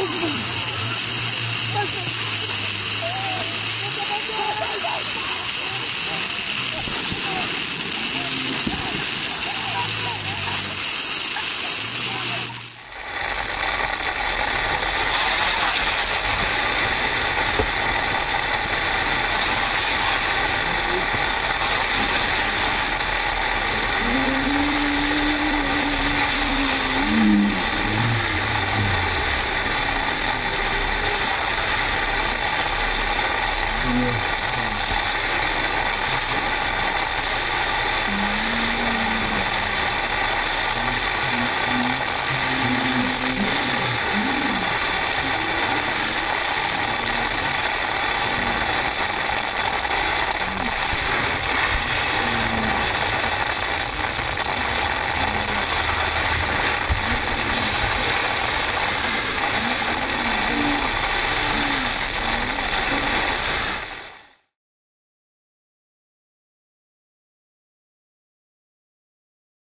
Oh, my God.